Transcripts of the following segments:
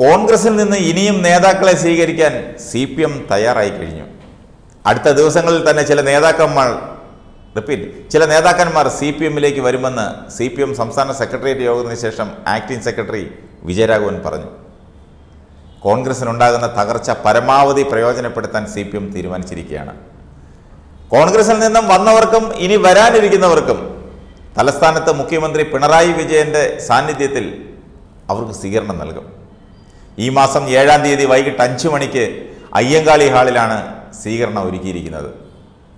കോൺഗ്രസിൽ നിന്ന് ഇനിയും നേതാക്കളെ സ്വീകരിക്കാൻ സി പി എം തയ്യാറായി കഴിഞ്ഞു. അടുത്ത ദിവസങ്ങളിൽ തന്നെ ചില നേതാക്കന്മാർ റിപ്പീറ്റ് ചില നേതാക്കന്മാർ സി പി എമ്മിലേക്ക് വരുമെന്ന് സി പി എം സംസ്ഥാന സെക്രട്ടേറിയറ്റ് യോഗത്തിന് ശേഷം ആക്ടിംഗ് സെക്രട്ടറി വിജയരാഘവൻ പറഞ്ഞു. കോൺഗ്രസിനുണ്ടാകുന്ന തകർച്ച പരമാവധി പ്രയോജനപ്പെടുത്താൻ സി പി എം തീരുമാനിച്ചിരിക്കുകയാണ്. കോൺഗ്രസിൽ നിന്നും വന്നവർക്കും ഇനി വരാനിരിക്കുന്നവർക്കും തലസ്ഥാനത്ത് മുഖ്യമന്ത്രി പിണറായി വിജയന്റെ സാന്നിധ്യത്തിൽ അവർക്ക് സ്വീകരണം നൽകും. ഈ മാസം ഏഴാം തീയതി വൈകിട്ട് അഞ്ചു മണിക്ക് അയ്യങ്കാളി ഹാളിലാണ് സ്വീകരണം ഒരുക്കിയിരിക്കുന്നത്.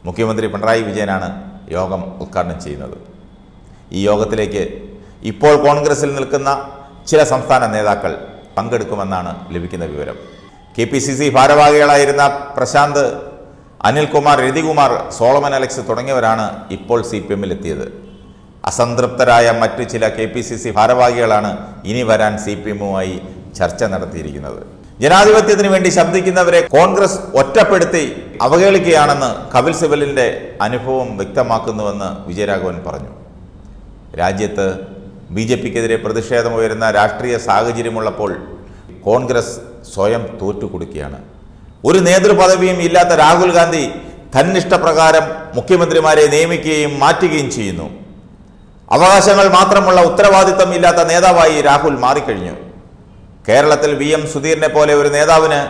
മുഖ്യമന്ത്രി പിണറായി വിജയനാണ് യോഗം ഉദ്ഘാടനം ചെയ്യുന്നത്. ഈ യോഗത്തിലേക്ക് ഇപ്പോൾ കോൺഗ്രസിൽ നിൽക്കുന്ന ചില സംസ്ഥാന നേതാക്കൾ പങ്കെടുക്കുമെന്നാണ് ലഭിക്കുന്ന വിവരം. കെ പി സി സി ഭാരവാഹികളായിരുന്ന പ്രശാന്ത് അനിൽകുമാർ രതികുമാർ സോളമൻ അലക്സ് തുടങ്ങിയവരാണ് ഇപ്പോൾ സി പി എമ്മിലെത്തിയത്. അസംതൃപ്തരായ മറ്റു ചില കെ പി സി സി ഭാരവാഹികളാണ് ഇനി വരാൻ സി പി എമ്മുമായി ചർച്ച നടത്തിയിരിക്കുന്നത്. ജനാധിപത്യത്തിന് വേണ്ടി ശബ്ദിക്കുന്നവരെ കോൺഗ്രസ് ഒറ്റപ്പെടുത്തി അവഹേളിക്കുകയാണെന്ന് കപിൽ സിബലിന്റെ അനുഭവം വ്യക്തമാക്കുന്നുവെന്ന് വിജയരാഘവൻ പറഞ്ഞു. രാജ്യത്ത് ബി ജെ പിക്കെതിരെ പ്രതിഷേധമുയരുന്ന രാഷ്ട്രീയ സാഹചര്യമുള്ളപ്പോൾ കോൺഗ്രസ് സ്വയം തോറ്റുകൊടുക്കുകയാണ്. ഒരു നേതൃപദവിയും ഇല്ലാത്ത രാഹുൽ ഗാന്ധി തന്നിഷ്ടപ്രകാരം മുഖ്യമന്ത്രിമാരെ നിയമിക്കുകയും മാറ്റുകയും ചെയ്യുന്നു. അവകാശങ്ങൾ മാത്രമുള്ള ഉത്തരവാദിത്തം ഇല്ലാത്ത നേതാവായി രാഹുൽ മാറിക്കഴിഞ്ഞു. കേരളത്തിൽ വി എം സുധീറിനെ പോലെ ഒരു നേതാവിന്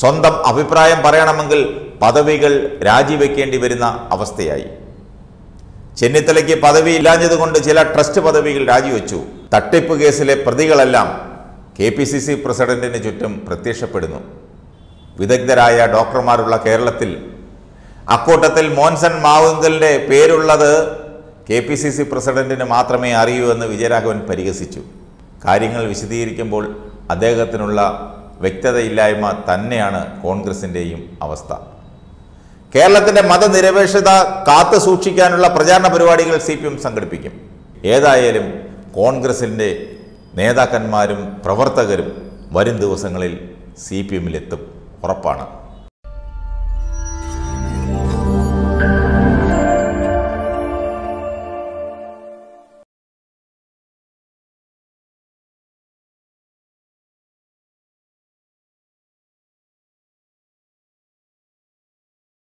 സ്വന്തം അഭിപ്രായം പറയണമെങ്കിൽ പദവികൾ രാജിവെക്കേണ്ടി വരുന്ന അവസ്ഥയായി. ചെന്നിത്തലയ്ക്ക് പദവി ഇല്ലാഞ്ഞതുകൊണ്ട് ചില ട്രസ്റ്റ് പദവികൾ രാജിവെച്ചു. തട്ടിപ്പ് കേസിലെ പ്രതികളെല്ലാം കെ പി സി സി പ്രസിഡന്റിന് ചുറ്റും പ്രത്യക്ഷപ്പെടുന്നു. വിദഗ്ധരായ ഡോക്ടർമാരുള്ള കേരളത്തിൽ അക്കൂട്ടത്തിൽ മോൻസൺ മാവുങ്കലിന്റെ പേരുള്ളത് കെ പി സി സി പ്രസിഡന്റിന് മാത്രമേ അറിയൂ എന്ന് വിജയരാഘവൻ പരിഹസിച്ചു. കാര്യങ്ങൾ വിശദീകരിക്കുമ്പോൾ അദ്ദേഹത്തിനുള്ള വ്യക്തതയില്ലായ്മ തന്നെയാണ് കോൺഗ്രസിന്റെയും അവസ്ഥ. കേരളത്തിന്റെ മതനിരപേക്ഷത കാത്തു സൂക്ഷിക്കാനുള്ള പ്രചാരണ പരിപാടികൾ സി പി എം സംഘടിപ്പിക്കും. ഏതായാലും കോൺഗ്രസിന്റെ നേതാക്കന്മാരും പ്രവർത്തകരും വരും ദിവസങ്ങളിൽ സി പി എമ്മിലെത്തും. ഉറപ്പാണ്.